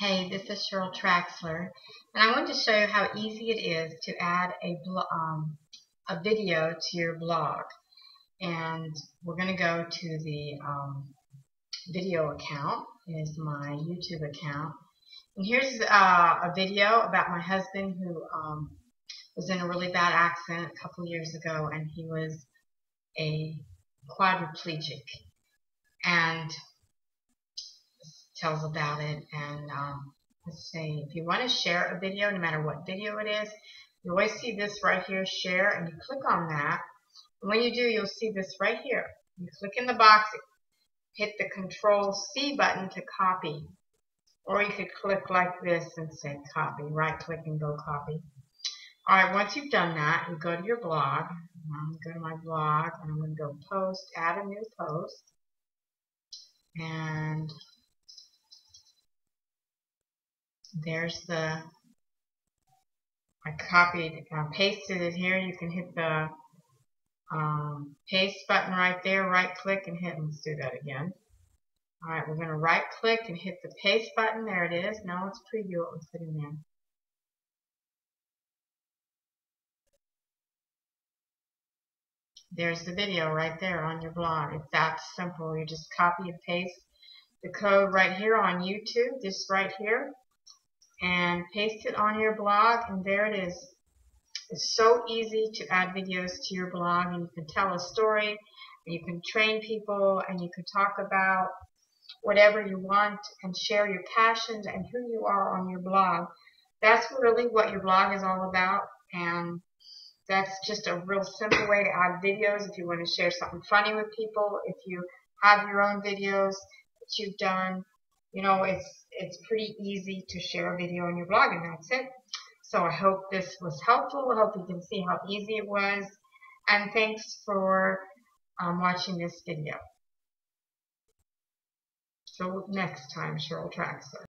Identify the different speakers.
Speaker 1: Hey, this is Cheryl Traxler, and I wanted to show you how easy it is to add a, um, a video to your blog. And we're going to go to the um, video account, is my YouTube account. And here's uh, a video about my husband who um, was in a really bad accident a couple years ago, and he was a quadriplegic. And tells about it. And um, let's see, if you want to share a video, no matter what video it is, you always see this right here, share, and you click on that. And when you do, you'll see this right here. You click in the box, hit the Control C button to copy. Or you could click like this and say copy, right click and go copy. Alright, once you've done that, you go to your blog. I'm going to go to my blog and I'm going to go post, add a new post. And there's the I copied, uh, pasted it here. You can hit the um, paste button right there, right click and hit, let's do that again. Alright, we're going to right click and hit the paste button. There it is. Now let's preview it. Let's put in. There's the video right there on your blog. It's that simple. You just copy and paste the code right here on YouTube, this right here and paste it on your blog and there it is. It's so easy to add videos to your blog and you can tell a story and you can train people and you can talk about whatever you want and share your passions and who you are on your blog. That's really what your blog is all about and that's just a real simple way to add videos if you want to share something funny with people, if you have your own videos that you've done, you know, it's it's pretty easy to share a video on your blog and that's it. So I hope this was helpful. I hope you can see how easy it was. And thanks for um, watching this video. So next time, Cheryl Traxler.